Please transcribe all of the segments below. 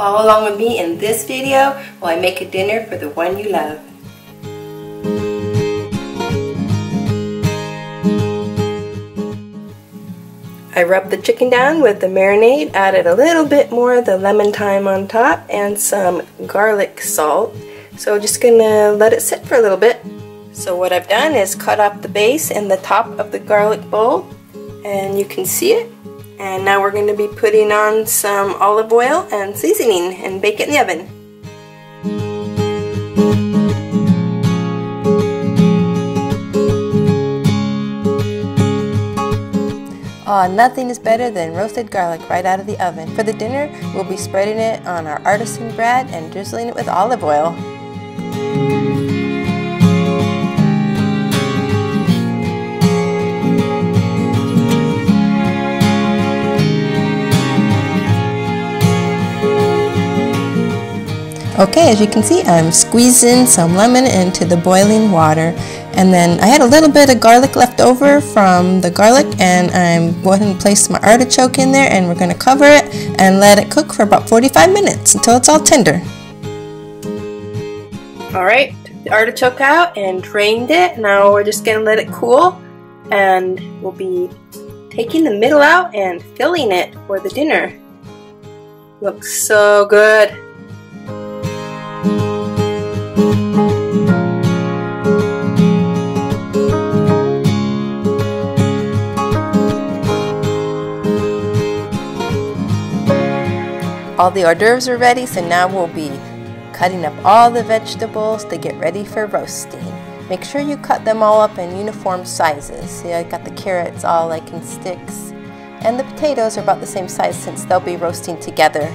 Follow along with me in this video while I make a dinner for the one you love. I rubbed the chicken down with the marinade, added a little bit more of the lemon thyme on top and some garlic salt. So just gonna let it sit for a little bit. So what I've done is cut off the base and the top of the garlic bowl and you can see it. And now we're going to be putting on some olive oil and seasoning and bake it in the oven. Aw, nothing is better than roasted garlic right out of the oven. For the dinner, we'll be spreading it on our artisan bread and drizzling it with olive oil. Okay, as you can see, I'm squeezing some lemon into the boiling water. And then I had a little bit of garlic left over from the garlic and I'm going to place my artichoke in there and we're going to cover it and let it cook for about 45 minutes until it's all tender. Alright, took the artichoke out and drained it. Now we're just going to let it cool and we'll be taking the middle out and filling it for the dinner. Looks so good. All the hors d'oeuvres are ready, so now we'll be cutting up all the vegetables to get ready for roasting. Make sure you cut them all up in uniform sizes. See, I got the carrots all like in sticks. And the potatoes are about the same size since they'll be roasting together.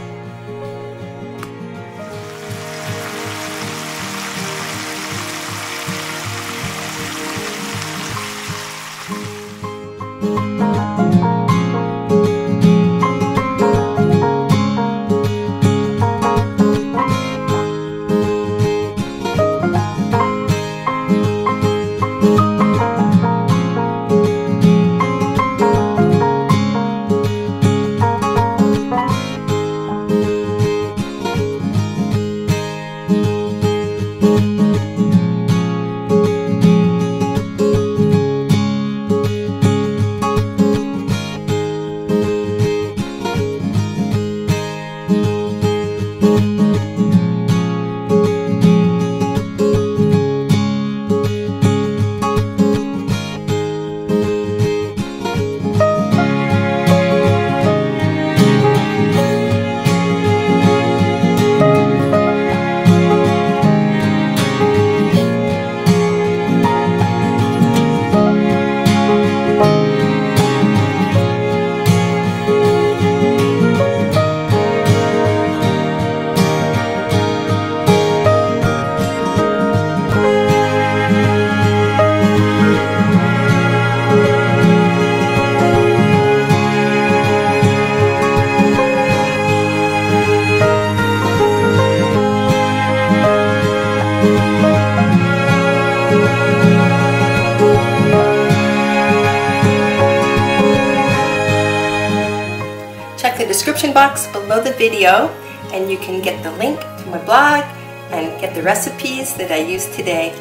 The description box below the video and you can get the link to my blog and get the recipes that I used today.